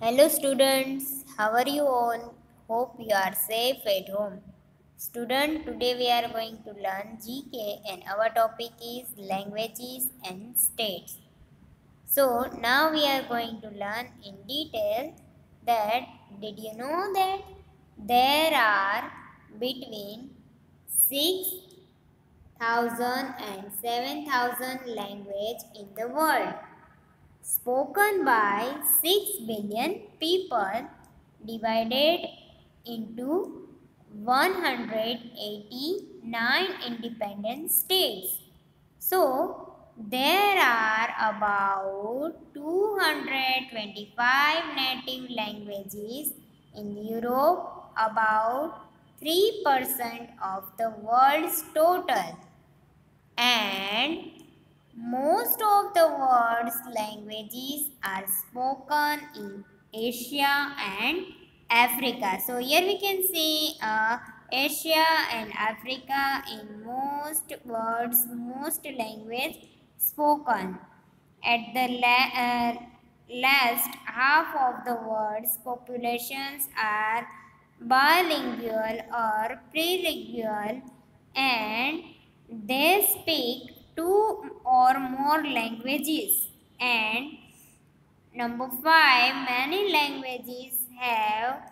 Hello students, how are you all? Hope you are safe at home. Student, today we are going to learn GK and our topic is languages and states. So now we are going to learn in detail that did you know that there are between 6000 and 7000 language in the world spoken by 6 billion people divided into 189 independent states. So, there are about 225 native languages in Europe, about 3% of the world's total. And most of the world's languages are spoken in Asia and Africa. So here we can see uh, Asia and Africa in most words, most language spoken. At the la- uh, last half of the world's populations are bilingual or prelingual and they speak two or more languages. And number 5 many languages have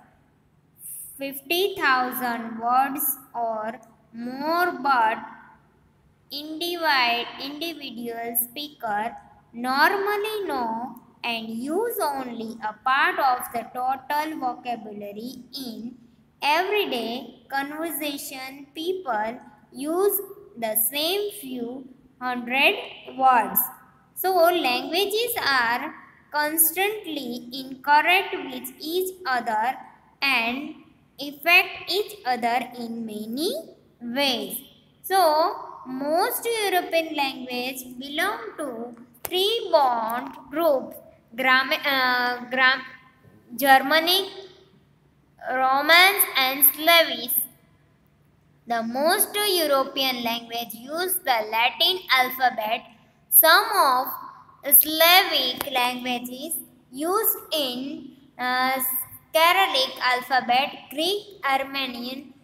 50000 words or more but individual individual speaker normally know and use only a part of the total vocabulary in everyday conversation. People use the same few hundred words. So languages are constantly incorrect with each other and affect each other in many ways. So most european languages belong to three bond groups. Gram- uh, Gram- germanic romance and slavic the most European language use the Latin alphabet. Some of Slavic languages use in uh, Cyrillic alphabet, Greek, Armenian,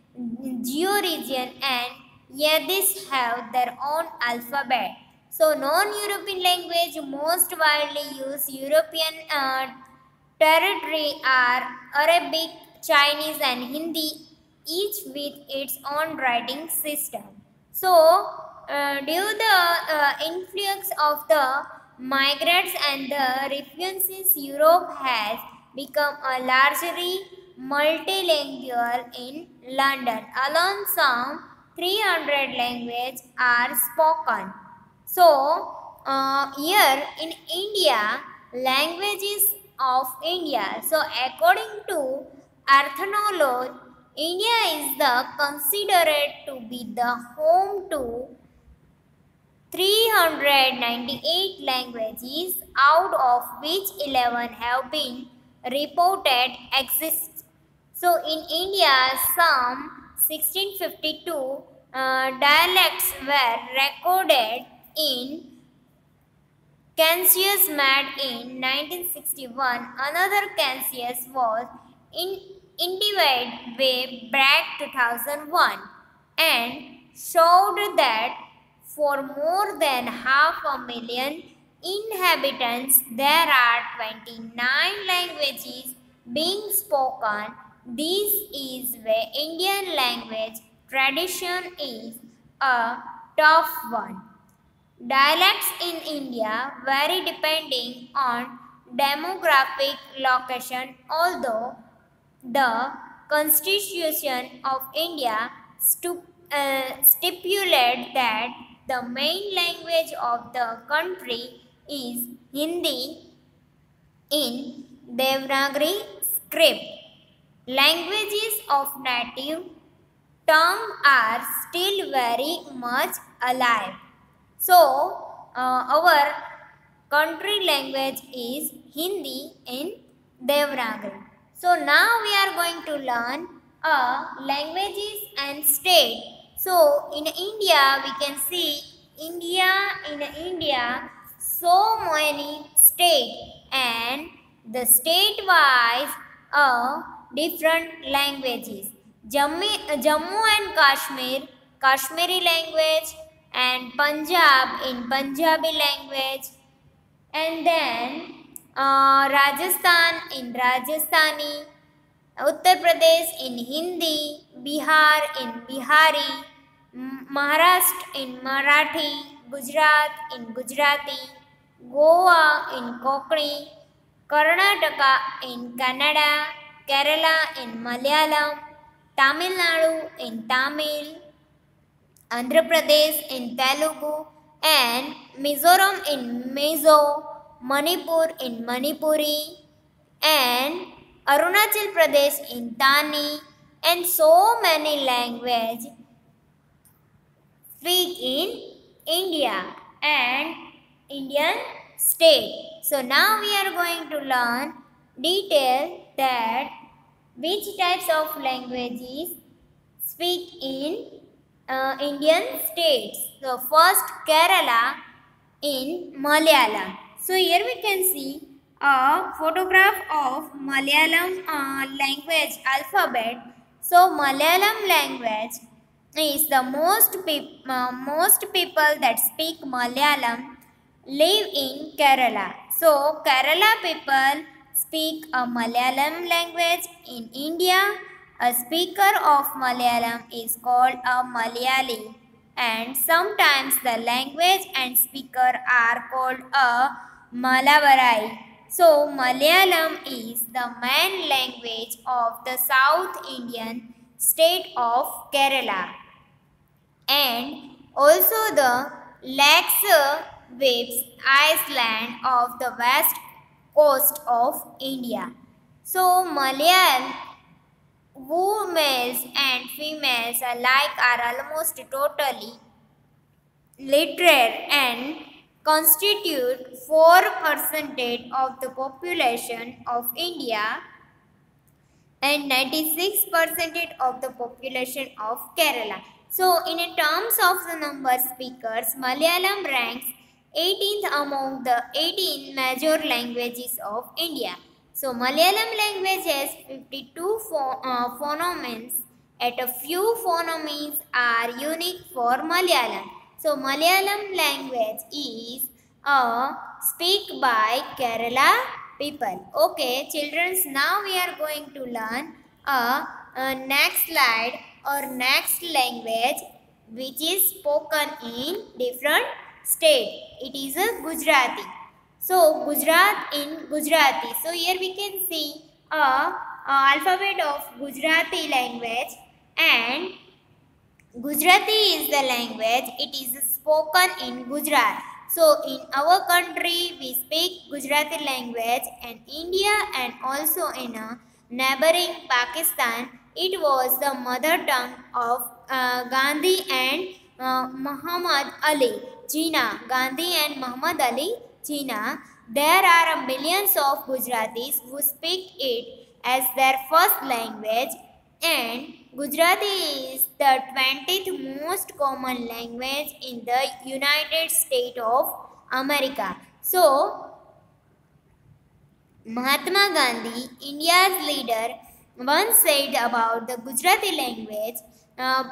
Georgian and Yiddish have their own alphabet. So non-European language most widely used European uh, territory are Arabic, Chinese and Hindi each with its own writing system. So, uh, due the uh, influx of the migrants and the refugees, Europe has become a largely multilingual in London. Alone, some 300 languages are spoken. So, uh, here in India, languages of India. So, according to Ethnologue, India is the considered to be the home to 398 languages out of which 11 have been reported exist. So in India some 1652 uh, dialects were recorded in Census mad in 1961. Another census was in Individ way back 2001 and showed that for more than half a million inhabitants there are 29 languages being spoken. This is where Indian language tradition is a tough one. Dialects in India vary depending on demographic location although the Constitution of India stu- uh, stipulates that the main language of the country is Hindi in Devanagari script. Languages of native tongue are still very much alive. So, uh, our country language is Hindi in Devanagari. So now we are going to learn uh, languages and state. So in India we can see India in India so many state and the state-wise uh, different languages. Jammu, Jammu and Kashmir, Kashmiri language and Punjab in Punjabi language and then Rajasthan, in Rajasthani, Uttar Pradesh, in Hindi, Bihar, in Bihari Maharashtra, in Marathi, Gujarat, in Gujarati, Goa, in Konkani, Karnataka, in Kannada Kerala, in Malayalam, Tamil Nadu, in Tamil, Andhra Pradesh, in Telugu, and Mizoram, in Mizo Manipur in Manipuri, and Arunachal Pradesh in Tani, and so many languages speak in India and Indian state. So now we are going to learn detail that which types of languages speak in uh, Indian states. So first Kerala in Malayalam. So here we can see a photograph of Malayalam uh, language alphabet. So Malayalam language is the most, pe uh, most people that speak Malayalam live in Kerala. So Kerala people speak a Malayalam language in India a speaker of Malayalam is called a Malayali and sometimes the language and speaker are called a Malabari. So Malayalam is the main language of the South Indian state of Kerala and also the Lakshadweep island of the west coast of India. So Malayalam who males and females alike are almost totally literate and constitute 4% of the population of India and 96% of the population of Kerala. So, in terms of the number speakers, Malayalam ranks 18th among the 18 major languages of India. So Malayalam language has 52 uh, phonemes. At a few phonemes are unique for Malayalam. So Malayalam language is a speak by Kerala people. Okay, children, now we are going to learn a, a next slide or next language which is spoken in different state. It is a Gujarati. So Gujarat in Gujarati. So here we can see a, a alphabet of Gujarati language and Gujarati is the language. It is spoken in Gujarat. So in our country we speak Gujarati language and India and also in a neighboring Pakistan it was the mother tongue of uh, Gandhi and uh, Muhammad Ali Jinnah. Gandhi and Muhammad Ali Jinnah, there are millions of Gujaratis who speak it as their first language and Gujarati is the 20th most common language in the United States of America. So, Mahatma Gandhi, India's leader, once said about the Gujarati language, uh,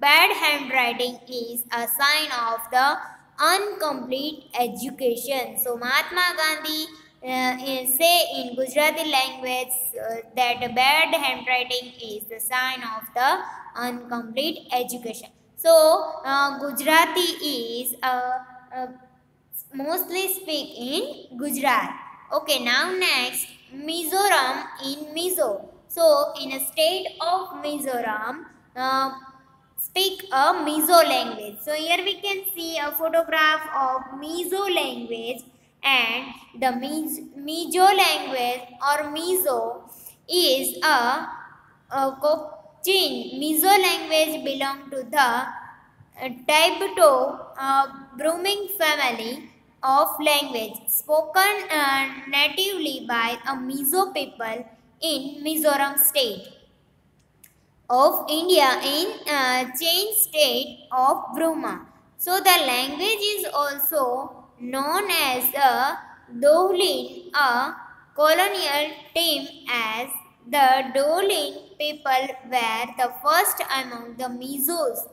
bad handwriting is a sign of the incomplete education. So Mahatma Gandhi uh, say in Gujarati language uh, that bad handwriting is the sign of the incomplete education. So uh, Gujarati is uh, uh, mostly speak in Gujarat. Okay, now next Mizoram in Mizo. So in a state of Mizoram, uh, speak a Mizo language. So here we can see a photograph of Mizo language and the Mizo language or Mizo is a, a Cochin. Mizo language belong to the uh, Tibeto uh, Burman family of language spoken uh, natively by a Mizo people in Mizoram state of India in uh, Chin state of Burma. So the language is also known as a Duhlian, a colonial team as the Duhlian people were the first among the Mizos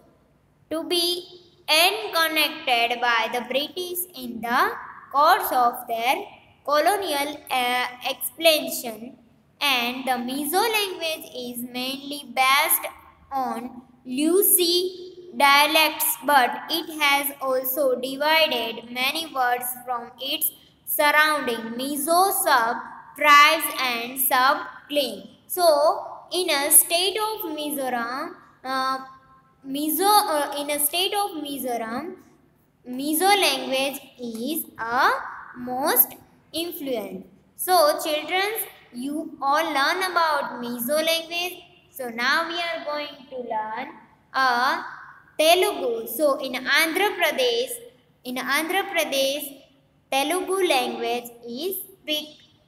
to be unconnected by the British in the course of their colonial uh, expansion and the Mizo language is mainly based on Lusei dialects but it has also divided many words from its surrounding Mizo sub tribes and sub claim. So in a state of Mizoram, uh, Mizo uh, in a state of Mizoram, Mizo language is a most influent. So children, you all learn about Mizo language. So now we are going to learn a Telugu. So in Andhra Pradesh, in Andhra Pradesh, Telugu language is speak.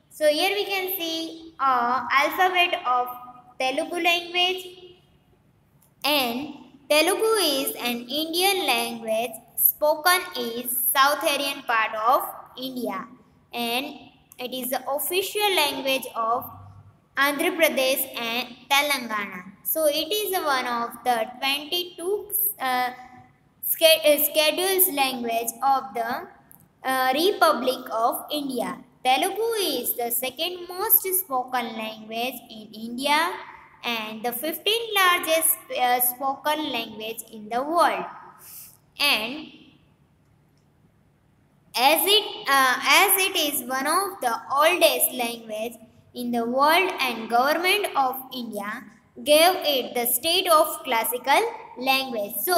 So here we can see a alphabet of Telugu language and Telugu is an Indian language spoken is South Aryan part of India and it is the official language of Andhra Pradesh and Telangana. So it is one of the 22 uh, schedules language of the uh, Republic of India. Telugu is the second most spoken language in India and the 15th largest uh, spoken language in the world. And as it, uh, as it is one of the oldest language in the world and government of India gave it the state of classical language. So,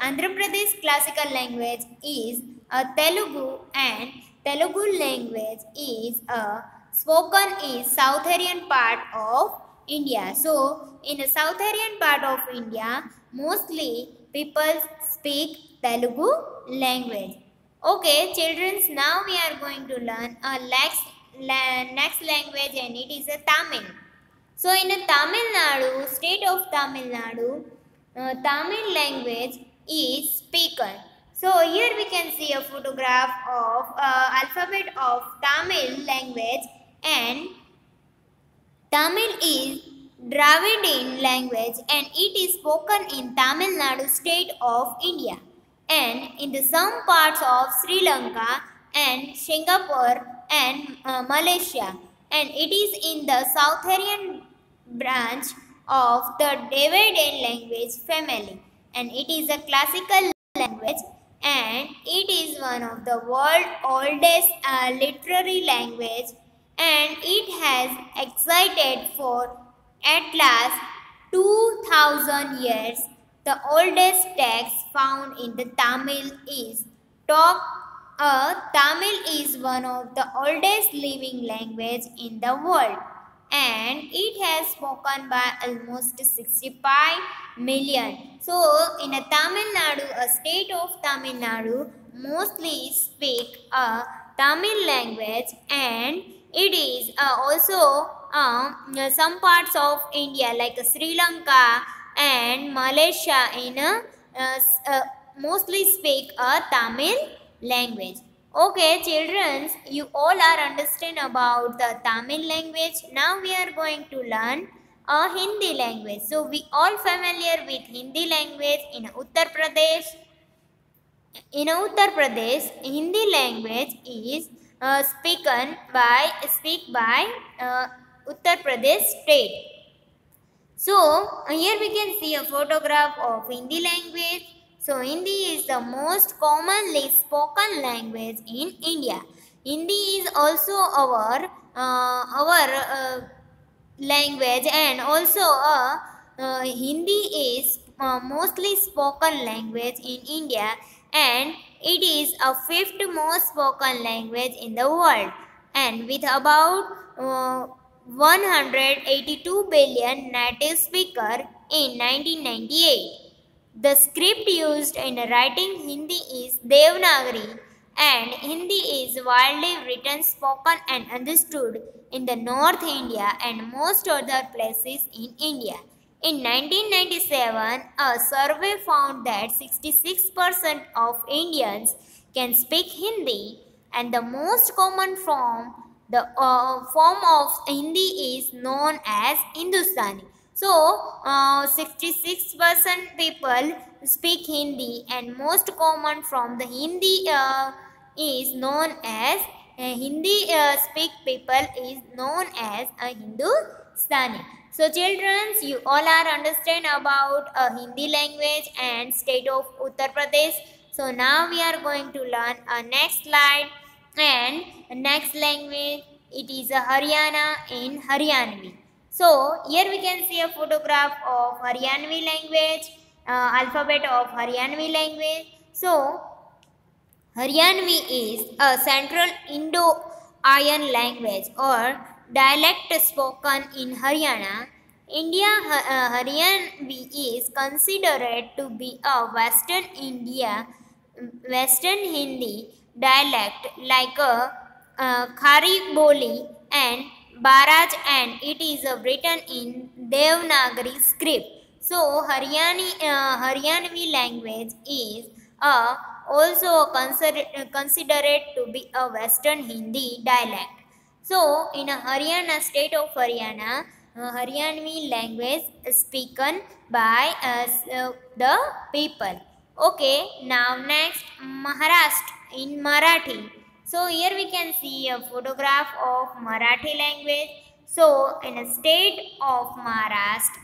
Andhra Pradesh classical language is a Telugu and Telugu language is a spoken South Aryan part of India. So, in the South Aryan part of India, mostly people speak Telugu language. Okay, children, now we are going to learn a next, next language and it is a Tamil. So, in Tamil Nadu, state of Tamil Nadu, uh, Tamil language is spoken. So, here we can see a photograph of uh, alphabet of Tamil language and Tamil is Dravidian language and it is spoken in Tamil Nadu state of India and in the some parts of Sri Lanka and Singapore and uh, Malaysia. And it is in the South Aryan branch of the Dravidian language family. And it is a classical language and it is one of the world's oldest uh, literary language. And it has existed for at last 2000 years. The oldest text found in the Tamil is talk uh, Tamil is one of the oldest living language in the world and it has spoken by almost 65 million. So, in a Tamil Nadu, a state of Tamil Nadu mostly speak a Tamil language and it is uh, also uh, some parts of India like Sri Lanka and Malaysia in uh, uh, mostly speak a Tamil language. Okay children, you all are understand about the Tamil language. Now we are going to learn a Hindi language. So we all familiar with Hindi language in Uttar Pradesh. In Uttar Pradesh, Hindi language is uh, spoken by speak by uh, Uttar Pradesh state. So here we can see a photograph of Hindi language. So Hindi is the most commonly spoken language in India. Hindi is also our uh, our uh, language and also uh, uh Hindi is uh, mostly spoken language in India and it is a fifth most spoken language in the world and with about uh, 182 billion native speaker in 1998. The script used in writing Hindi is Devanagari and Hindi is widely written, spoken and understood in the North India and most other places in India. In 1997, a survey found that 66% of Indians can speak Hindi and the most common form The uh, form of Hindi is known as Hindustani. So, uh, 66% people speak Hindi and most common from the Hindi uh, is known as uh, Hindi uh, speak people is known as a Hindustani. So children, you all are understand about a Hindi language and state of Uttar Pradesh. So now we are going to learn a next slide and next language it is a Haryana in Haryanvi. So here we can see a photograph of Haryanvi language, uh, alphabet of Haryanvi language. So Haryanvi is a central Indo-Aryan language or dialect spoken in Haryana. India uh, Haryanvi is considered to be a Western India Western Hindi dialect like a uh, Khari Boli and Braj and it is uh, written in Devanagari script. So Haryani, uh, Haryanvi language is uh, also consider, considered to be a Western Hindi dialect. So in a Haryana state of Haryana, uh, Haryanvi language spoken by uh, the people. Okay, now next Maharashtra in Marathi. So here we can see a photograph of Marathi language. So in a state of Maharashtra,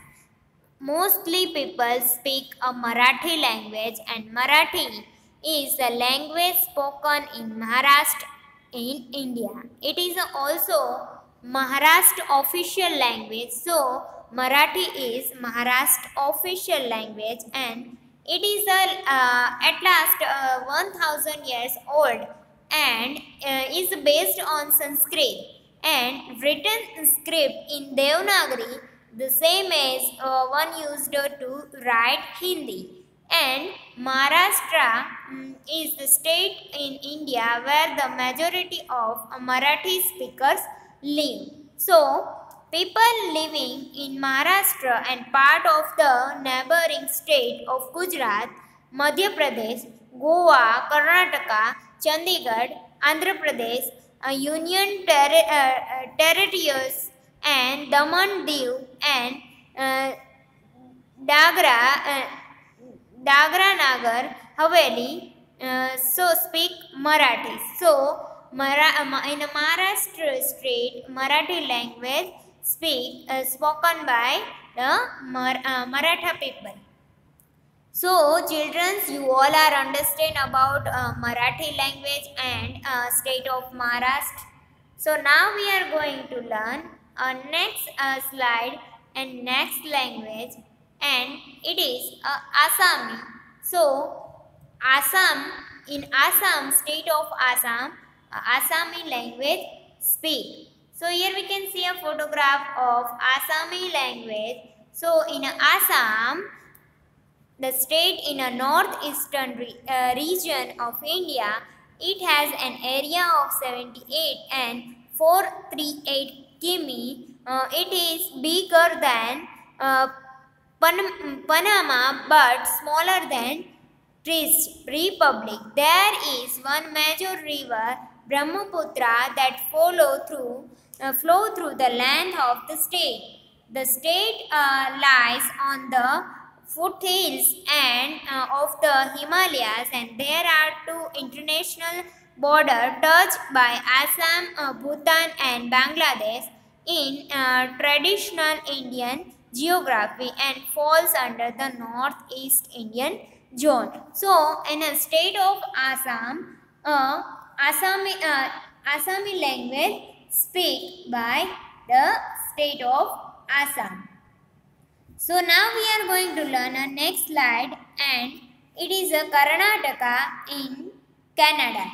mostly people speak a Marathi language and Marathi is a language spoken in Maharashtra in India. It is also Maharashtra official language. So Marathi is Maharashtra official language and it is a, uh, at last uh, 1000 years old and uh, is based on Sanskrit and written script in Devanagari the same as uh, one used to write Hindi and Maharashtra um, is the state in India where the majority of Marathi speakers live. So People living in Maharashtra and part of the neighboring state of Gujarat, Madhya Pradesh, Goa, Karnataka, Chandigarh, Andhra Pradesh, uh, Union ter uh, Territories and Daman Diu and uh, Dadra, uh, Dadra Nagar Haveli uh, so speak Marathi. So Mara, in Maharashtra state Marathi language speak uh, spoken by the Mar uh, Maratha people. So children, you all are understand about uh, Marathi language and uh, state of Maharashtra. So now we are going to learn a next uh, slide and next language and it is uh. So Assam, in Assam, state of Assam, uh, Assami language speak. So here we can see a photograph of Assami language. So in Assam, the state in a northeastern re uh, region of India, it has an area of 78 and 438 km. Uh, it is bigger than uh, Pan Panama but smaller than Czech Republic. There is one major river, Brahmaputra, that follow through uh, flow through the length of the state. The state uh, lies on the foothills and uh, of the Himalayas and there are two international borders touched by Assam, uh, Bhutan and Bangladesh in uh, traditional Indian geography and falls under the Northeast Indian zone. So, in a state of Assam, uh, Assami, uh, Assami language speak by the state of Assam. So now we are going to learn a next slide and it is a Karnataka in Kannada.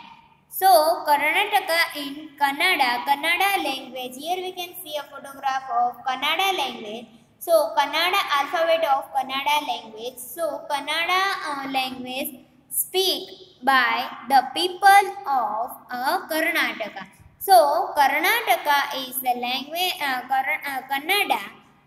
So Karnataka in Kannada, Kannada language. Here we can see a photograph of Kannada language. So Kannada alphabet of Kannada language. So Kannada uh, language speak by the people of uh, Karnataka. So, Karnataka is the language, uh, uh, Kannada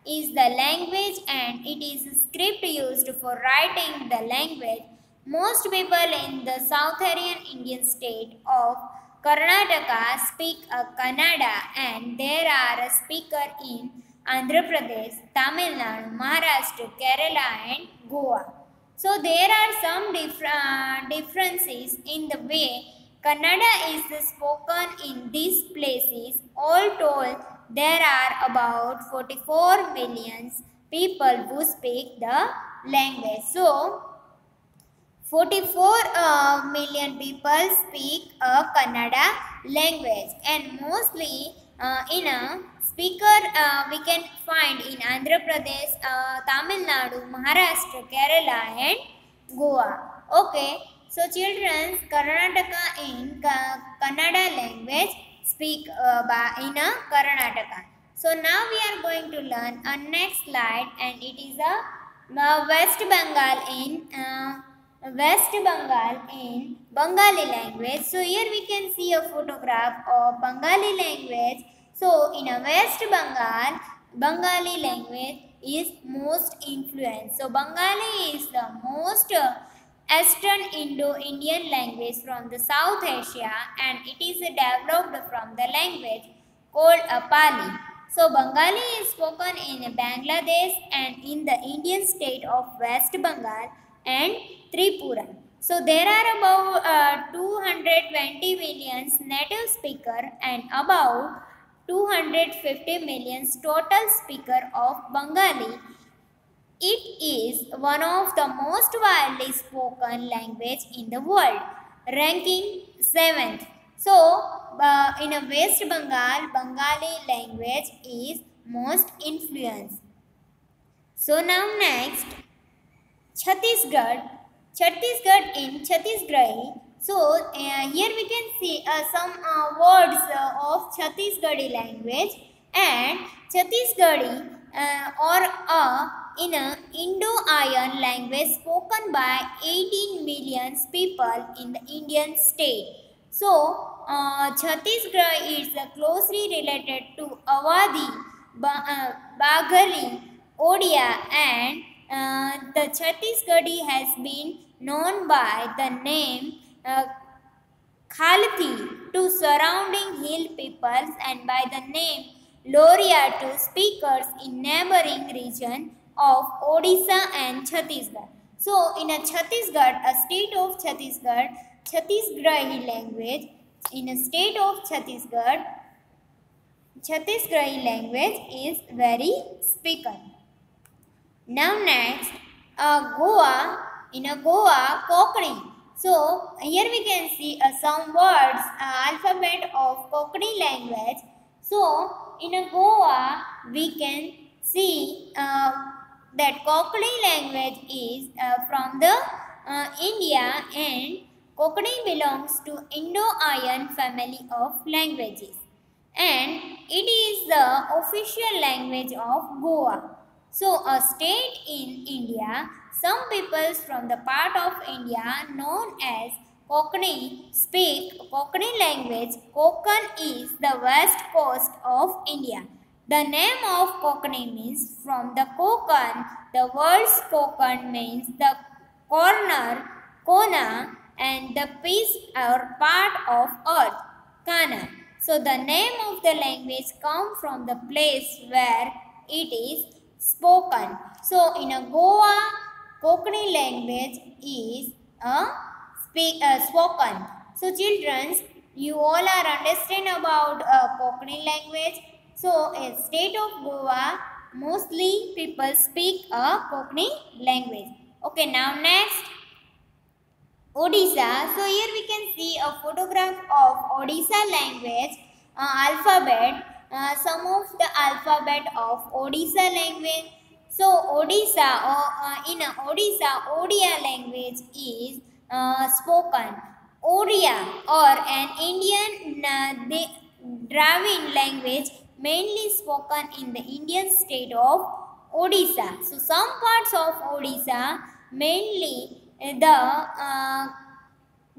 is the language and it is a script used for writing the language. Most people in the southern Indian state of Karnataka speak a Kannada and there are a speaker in Andhra Pradesh, Tamil Nadu, Maharashtra, Kerala and Goa. So there are some differ- differences in the way Kannada is spoken in these places. All told, there are about 44 million people who speak the language. So 44 uh, million people speak a Kannada language and mostly uh, in a speaker uh, we can find in Andhra Pradesh, uh, Tamil Nadu, Maharashtra, Kerala and Goa. Okay, so children Karnataka in Ka- Kannada language speak uh, in a Karnataka. So now we are going to learn a next slide and it is a uh, West Bengal in uh, West Bengal in Bengali language. So here we can see a photograph of Bengali language. So in a West Bengal, Bengali language is most influenced. So Bengali is the most uh, Eastern Indo-Indian language from the South Asia and it is developed from the language called a Pali. So Bengali is spoken in Bangladesh and in the Indian state of West Bengal and Tripura. So there are about uh, 220 million native speaker and about 250 million total speaker of Bengali. It is one of the most widely spoken language in the world, ranking 7th. So, uh, in a West Bengal, Bengali language is most influenced. So now next, Chhattisgarh. Chhattisgarh in Chhattisgarhi. So uh, here we can see uh, some uh, words uh, of Chhattisgarhi language and Chhattisgarhi uh, or a in a Indo-Aryan language spoken by 18 million people in the Indian state. So uh, Chhattisgarh is closely related to Awadhi, ba- uh, Odia and uh, the Chhattisgarhi has been known by the name uh, Khaltahi to surrounding hill peoples and by the name Laria to speakers in neighboring region of Odisha and Chhattisgarh. So in a Chhattisgarh, a state of Chhattisgarh, Chhattisgarhi language, in a state of Chhattisgarh, Chhattisgarhi language is very spoken. Now next, a Goa, in a Goa, Kokri. So here we can see uh, some words, uh, alphabet of Kokri language. So in a Goa, we can see uh, that Kokri language is uh, from the uh, India and Kokri belongs to Indo-Aryan family of languages and it is the official language of Goa. So, a state in India, some peoples from the part of India known as Konkani speak Konkani language. Konkan is the west coast of India. The name of Konkani means from the Konkan. The word Konkan means the corner, kona, and the piece or part of earth, kana. So the name of the language comes from the place where it is spoken. So in a Goa, Konkani language is a speak, uh, spoken. So children, you all are understand about uh, Konkani language. So in state of Goa, mostly people speak a Konkani language. Okay, now next. Odisha. So here we can see a photograph of Odisha language uh, alphabet. Uh, some of the alphabet of Odisha language. So Odisha or uh, in a Odisha, Odia language is uh, spoken. Odia or an Indian uh, the Dravid language mainly spoken in the Indian state of Odisha. So some parts of Odisha mainly the uh,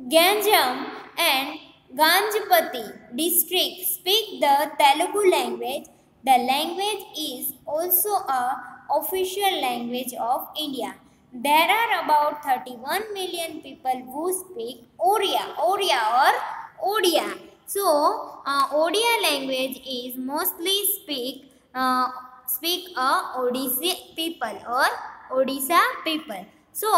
Ganjam and Ganjapati district speak the Telugu language. The language is also a official language of India. There are about 31 million people who speak Oriya, Oriya or Odia. So, uh, Odia language is mostly speak uh, speak a Odissi people or Odisha people. So,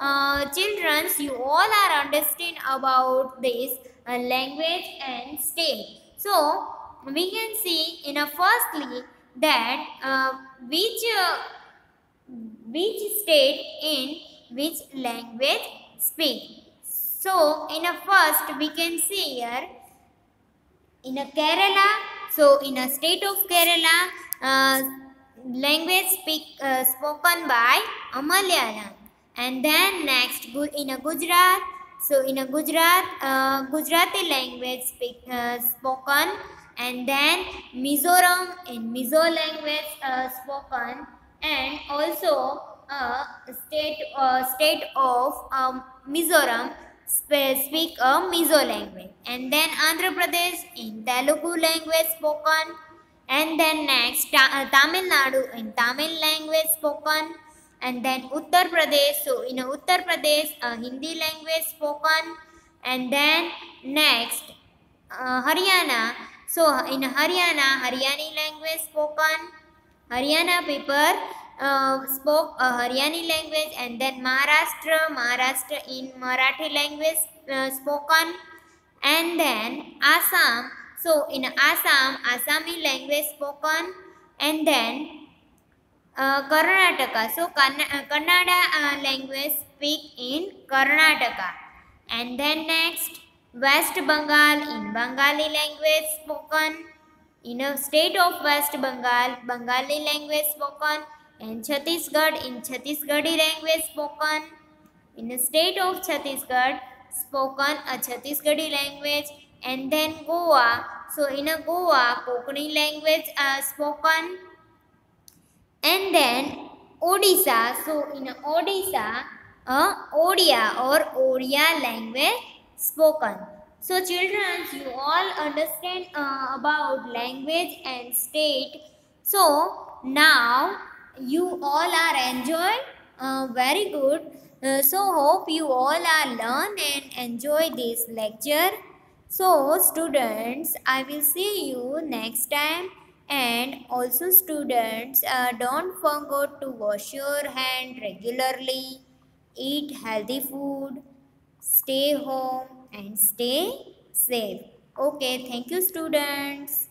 uh, children, you all are understand about this uh, language and state. So, we can see in a firstly that uh, which uh, which state in which language speak. So, in a first we can see here in a Kerala. So, in a state of Kerala, uh, language speak uh, spoken by a Malayalam. And then next in a Gujarat. So, in a Gujarat, uh, Gujarati language speak, uh, spoken. And then Mizoram in Mizo language uh, spoken. And also uh, state state of um, Mizoram speak a Mizo language and then Andhra Pradesh in Telugu language spoken and then next uh, Tamil Nadu in Tamil language spoken and then Uttar Pradesh so in Uttar Pradesh uh, Hindi language spoken and then next uh, Haryana so in Haryana Haryani language spoken Haryana people uh, spoke a Haryani language and then Maharashtra, Maharashtra in Marathi language uh, spoken and then Assam, so in Assam, Assami language spoken and then uh, Karnataka, so Kannada uh, language speak in Karnataka. And then next West Bengal in Bengali language spoken in a state of West Bengal, Bengali language spoken and Chhattisgarh in Chhattisgarhi language spoken. In the state of Chhattisgarh, spoken a Chhattisgarhi language and then Goa. So in a Goa, Konkani language are spoken. And then Odisha. So in Odisha, a Odia or Odia language spoken. So children, you all understand uh, about language and state. So now you all are enjoying uh, very good. Uh, so hope you all are learn and enjoy this lecture. So students i will see you next time. And also students uh, don't forget to wash your hand regularly eat healthy food stay home and stay safe. Okay thank you students